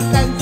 三